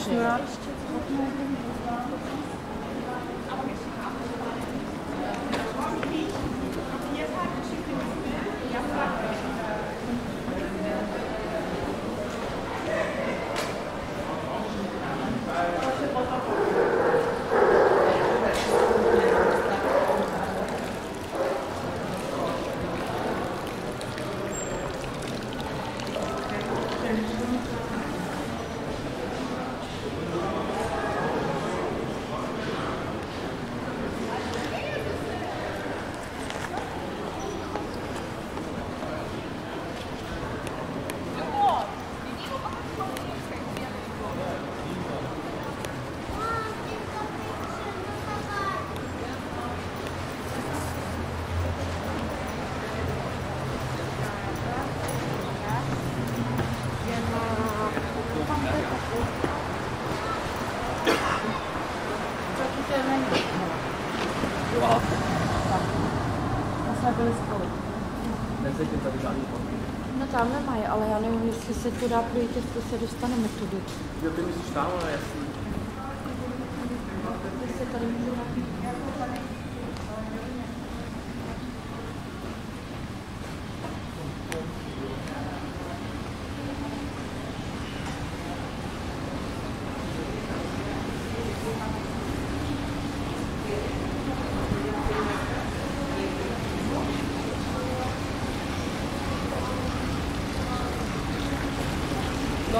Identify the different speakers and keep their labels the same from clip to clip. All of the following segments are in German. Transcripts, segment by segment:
Speaker 1: 是。啊 ale já nevím, jestli se to dá projít, jestli se dostaneme tudy.
Speaker 2: Jo, ty myslíš tam, ale jasný.
Speaker 1: Jestli tady můžu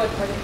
Speaker 3: 거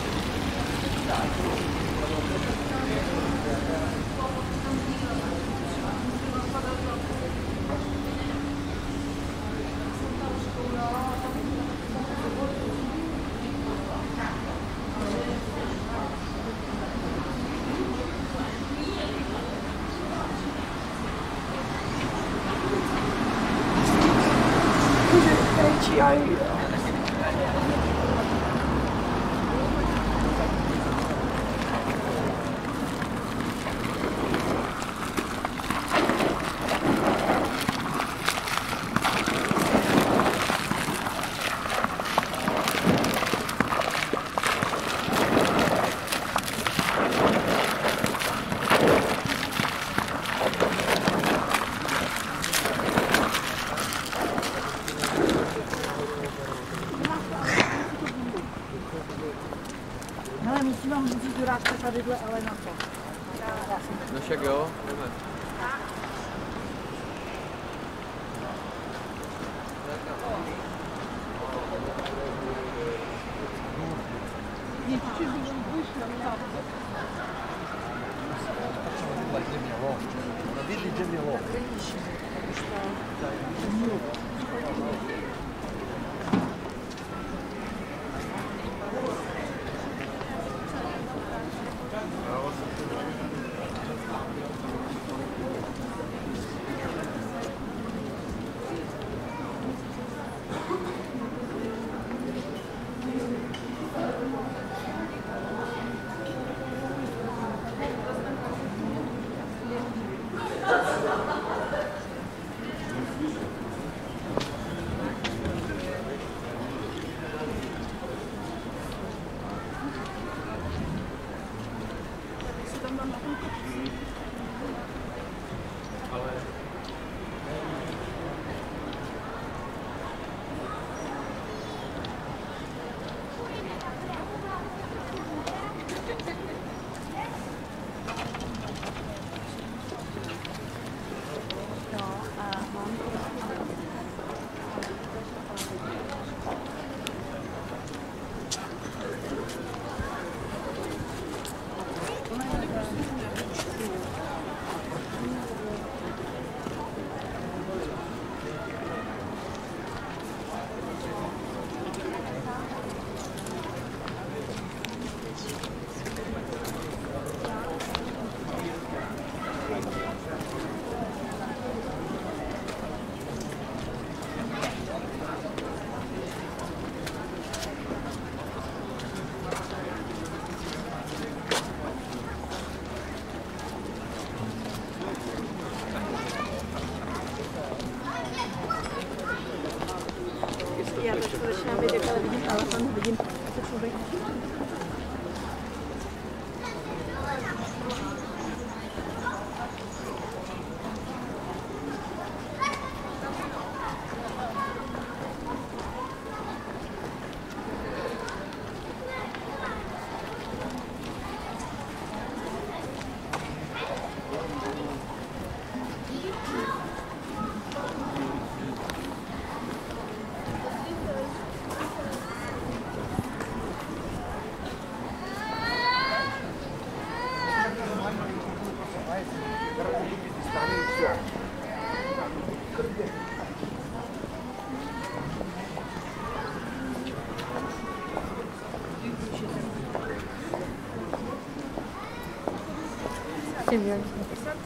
Speaker 2: Wielkie, wielkie.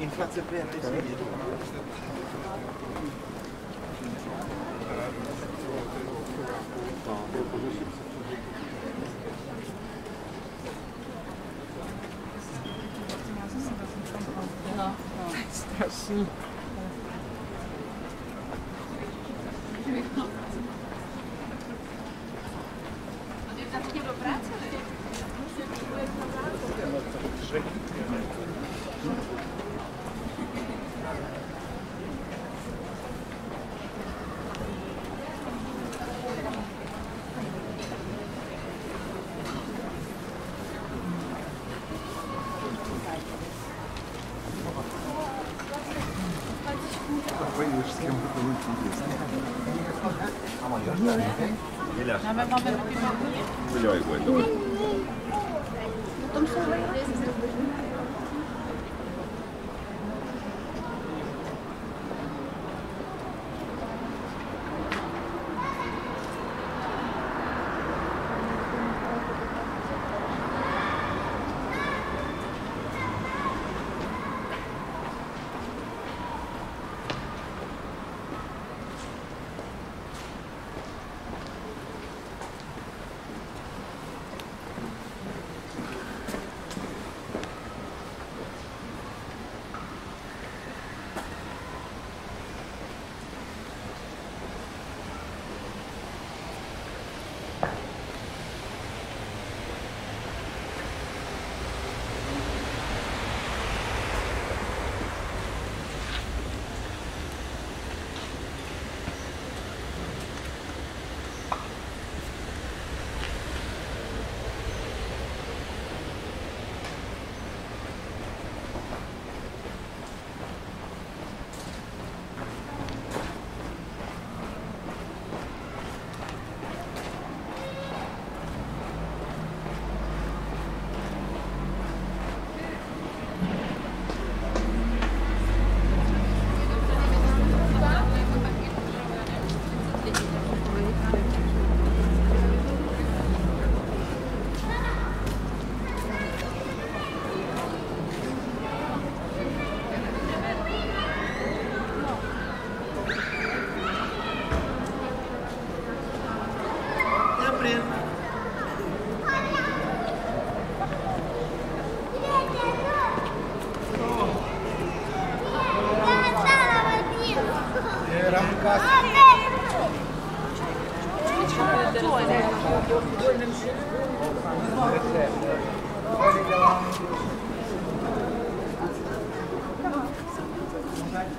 Speaker 2: Inflacja 嗯 Sampai.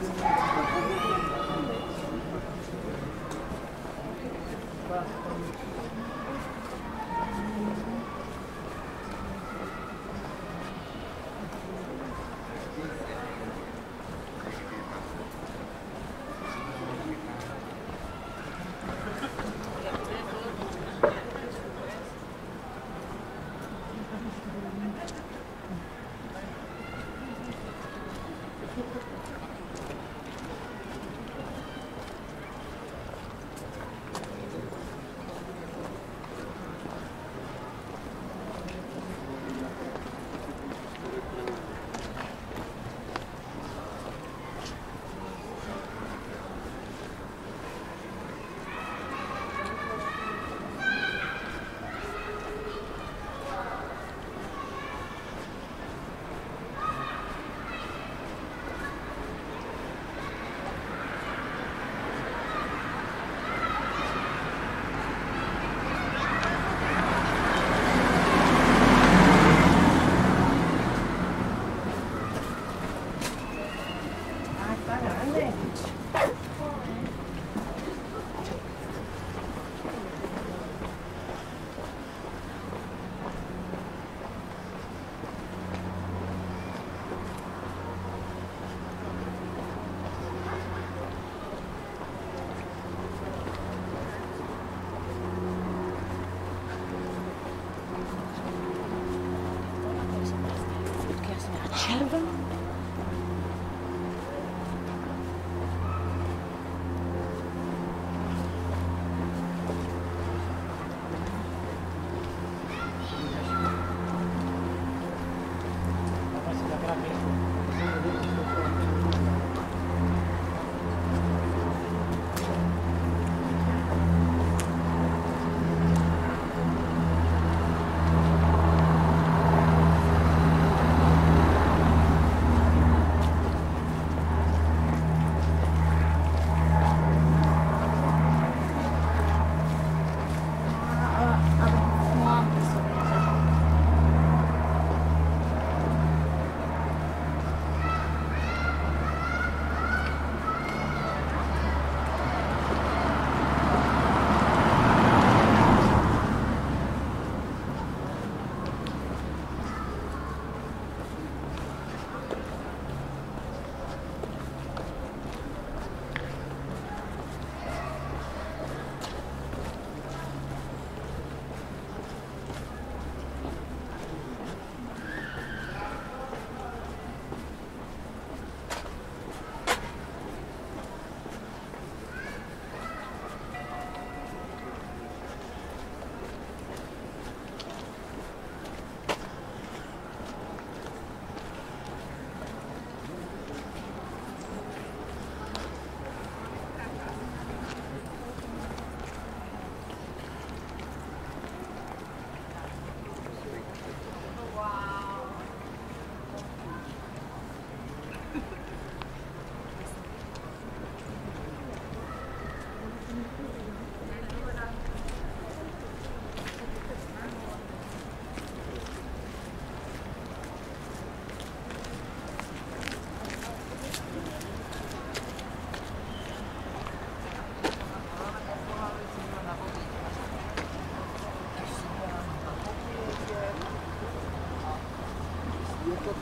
Speaker 4: Yeah. 没有。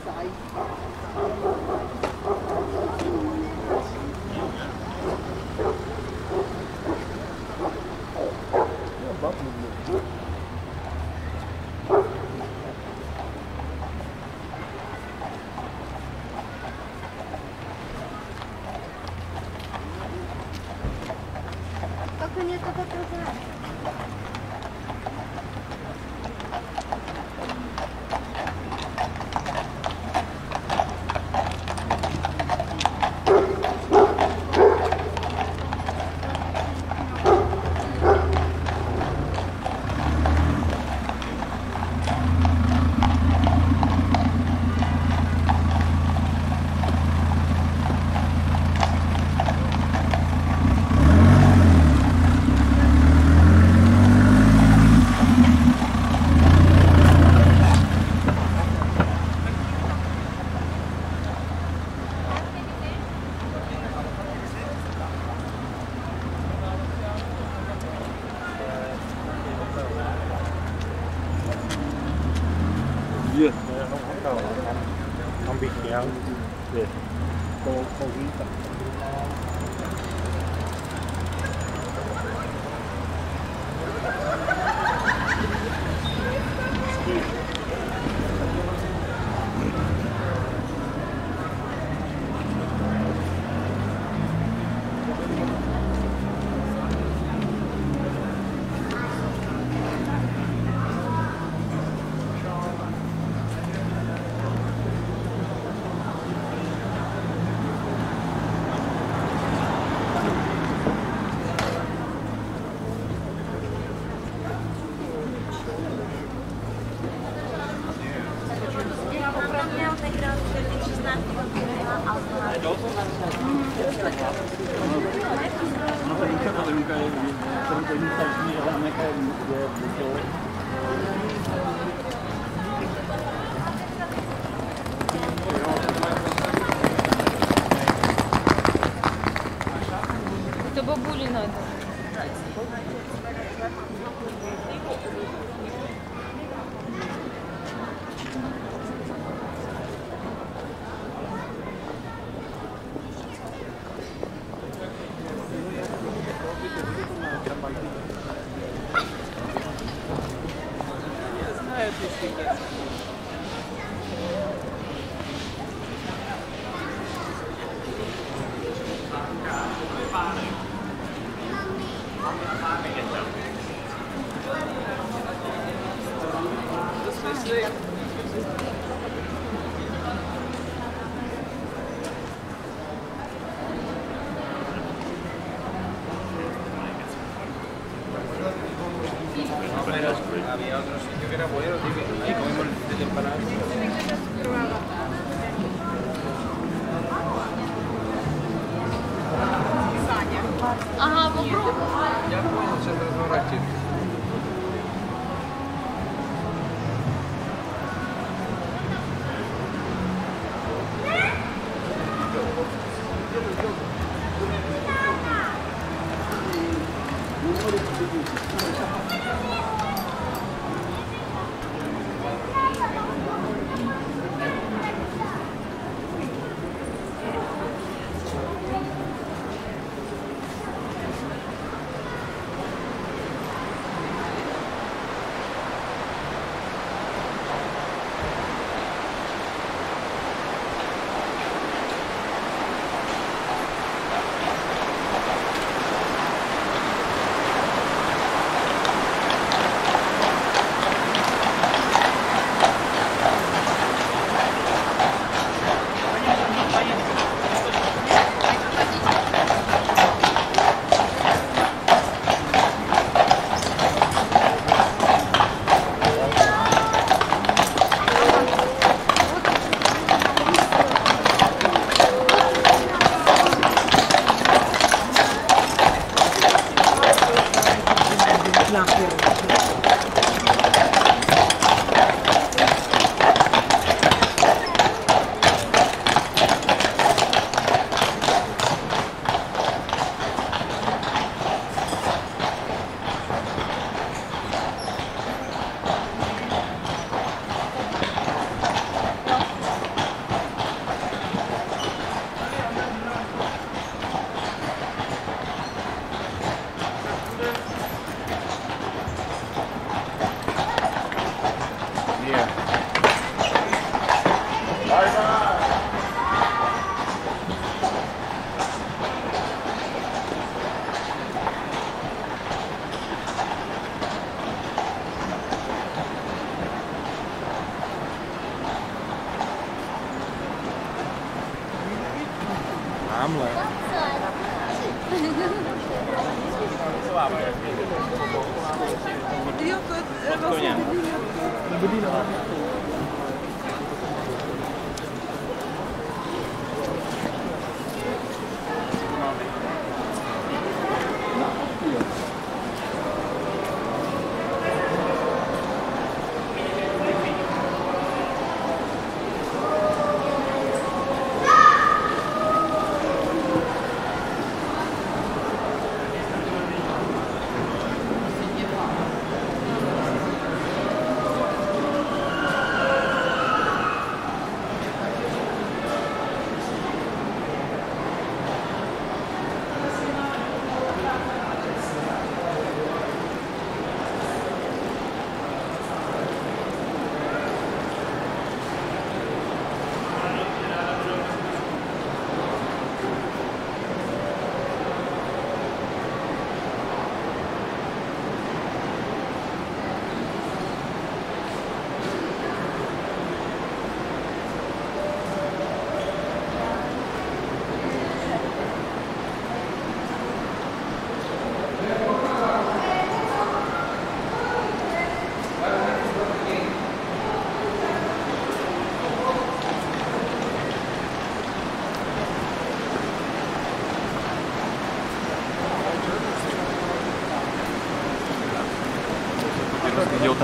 Speaker 4: 사이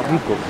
Speaker 1: rico.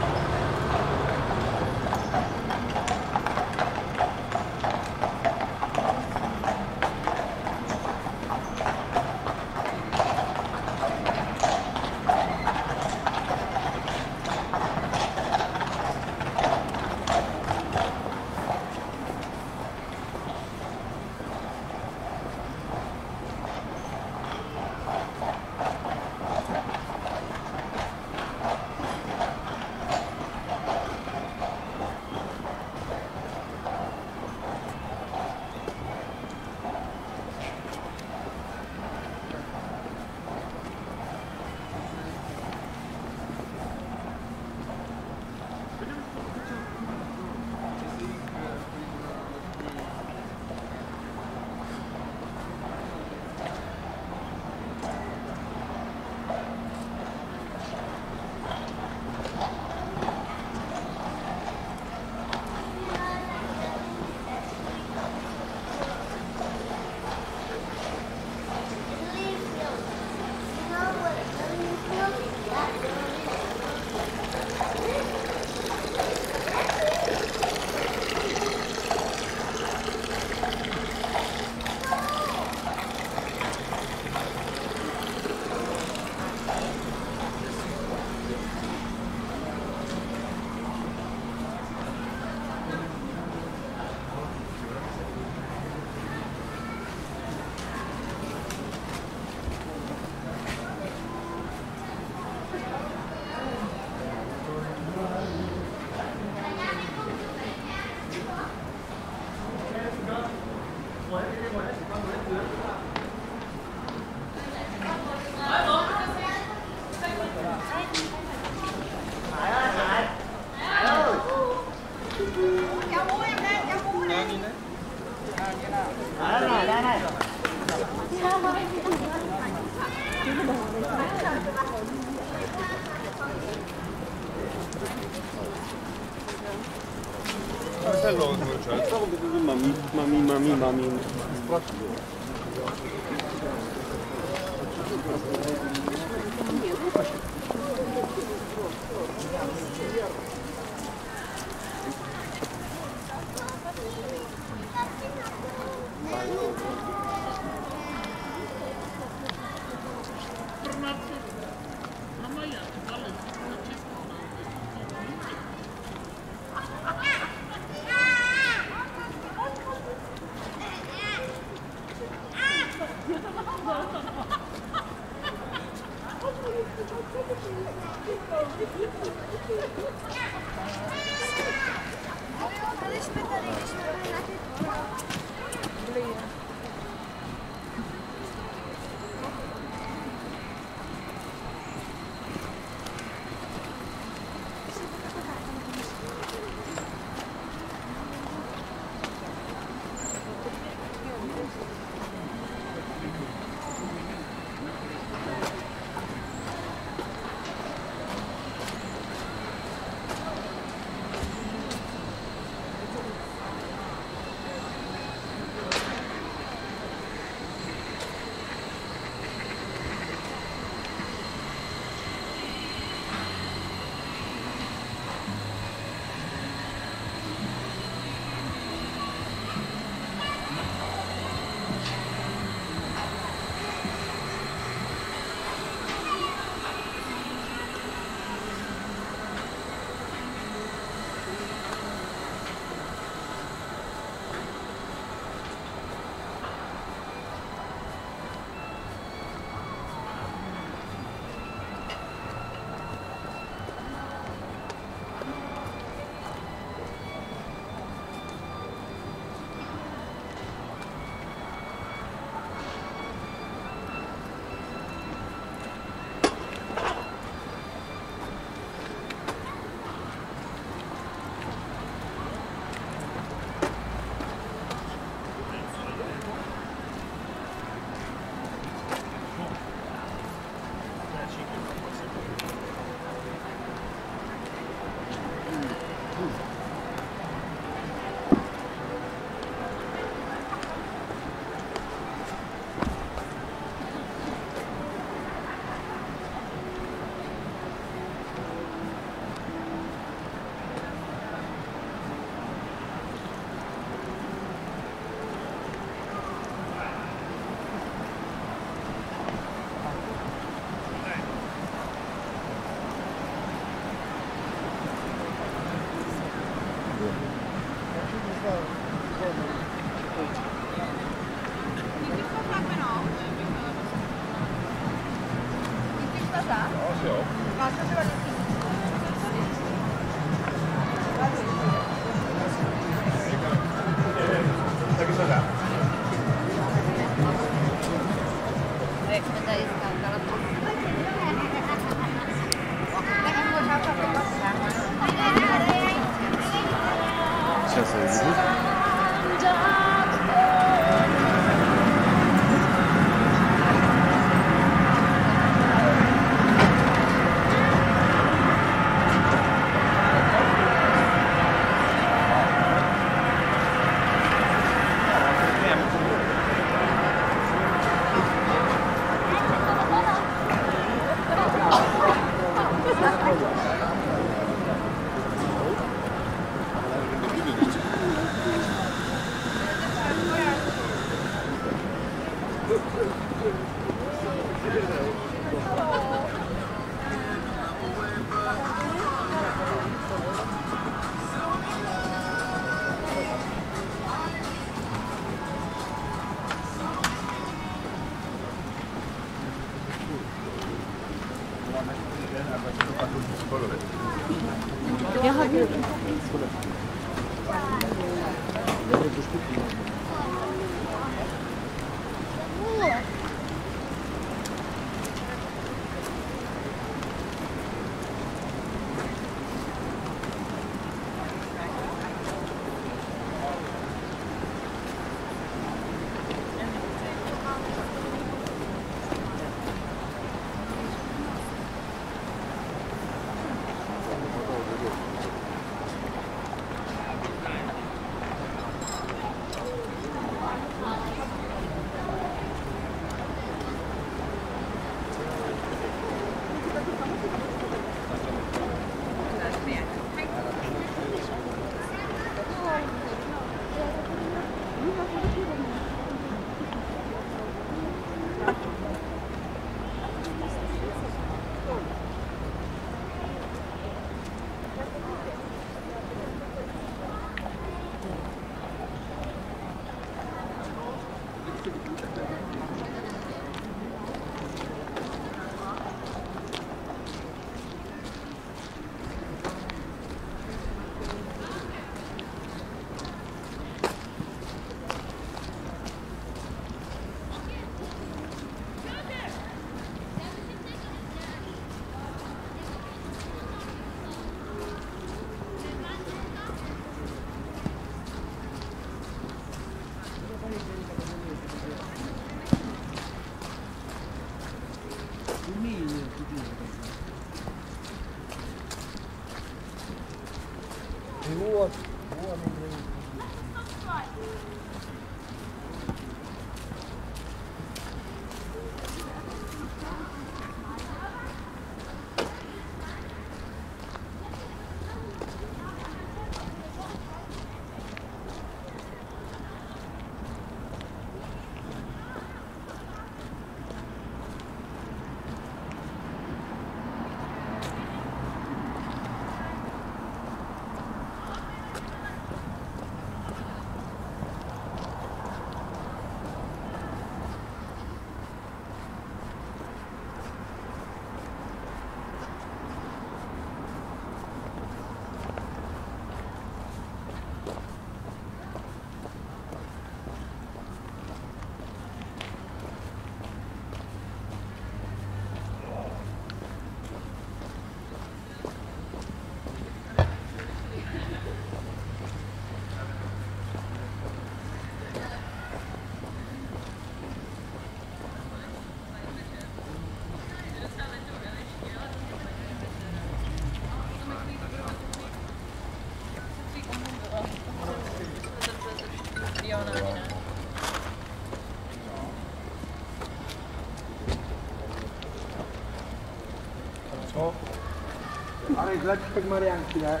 Speaker 1: Dlaczego Marianki,
Speaker 2: jak?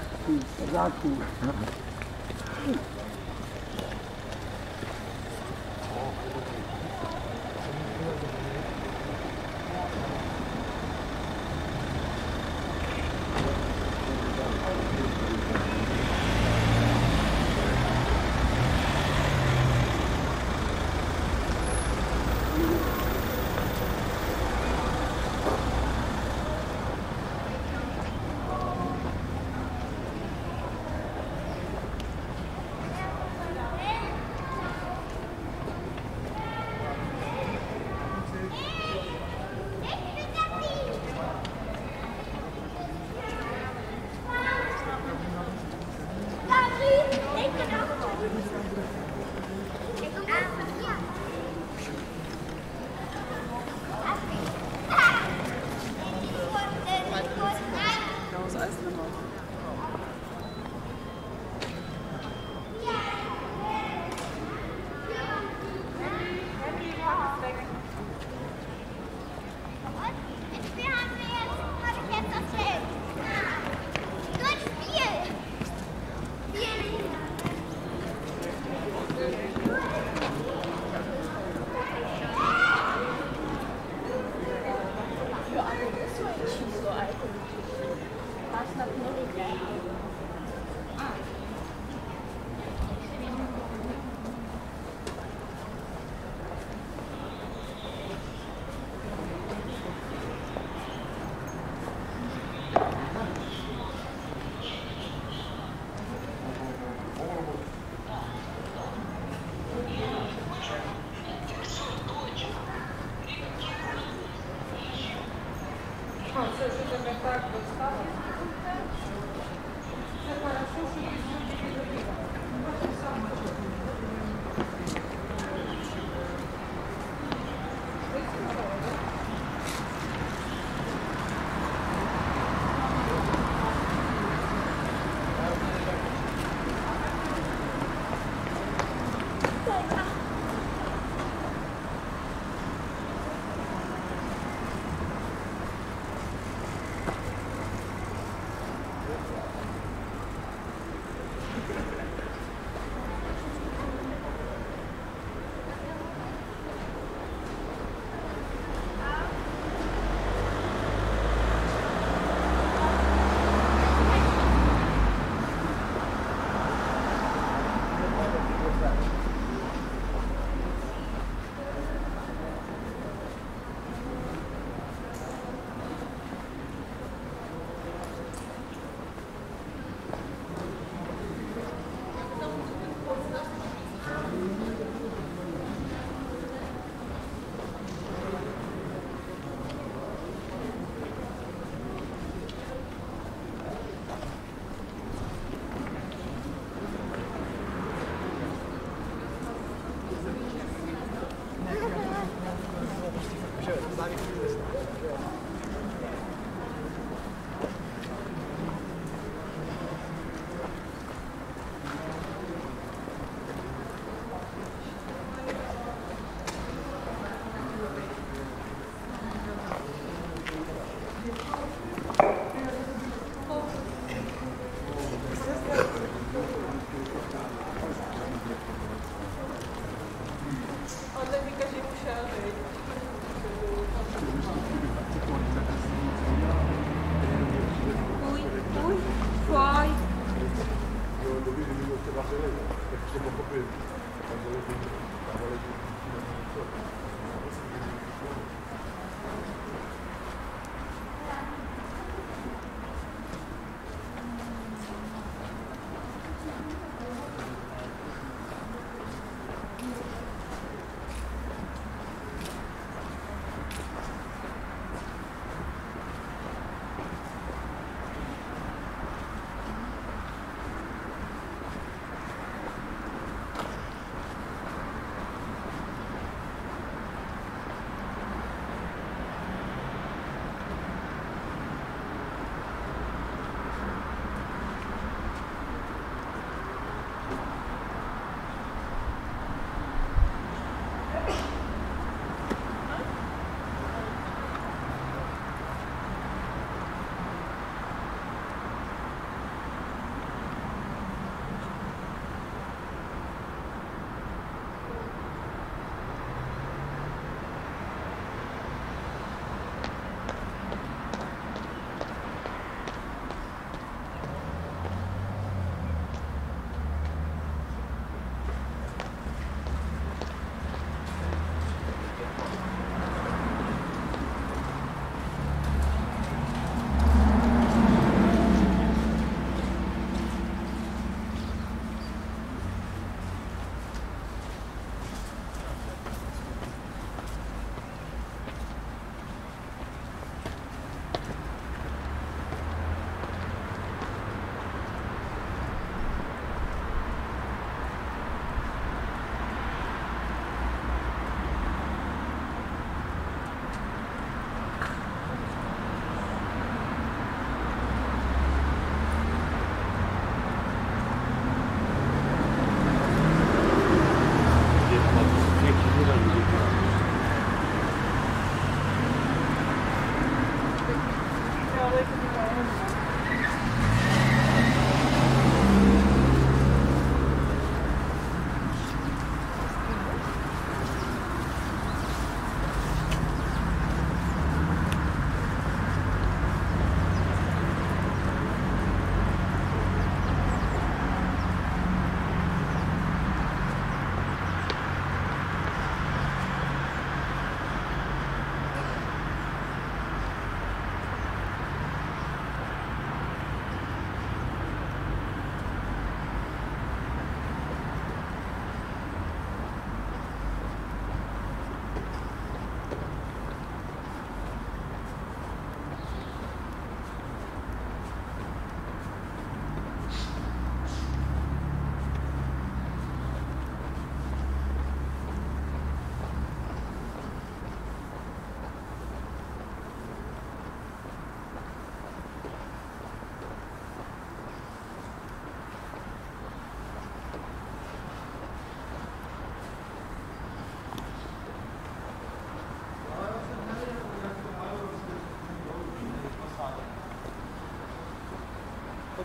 Speaker 2: Zaki.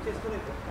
Speaker 2: chiesto
Speaker 5: le cose.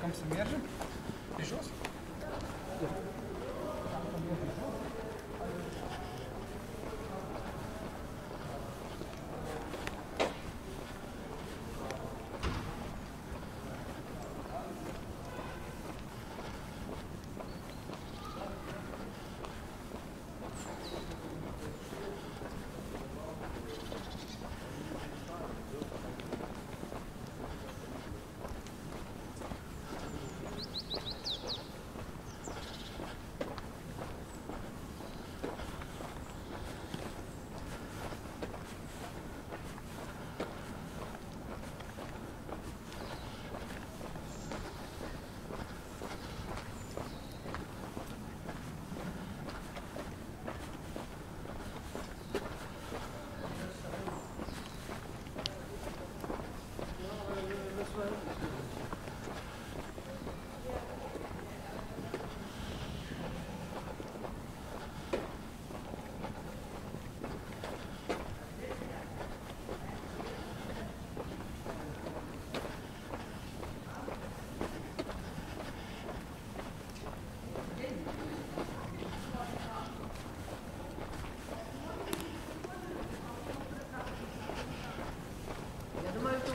Speaker 5: Como se?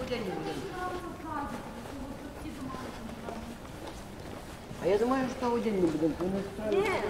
Speaker 5: буде людям. А я думаю, что один не будем. Нет.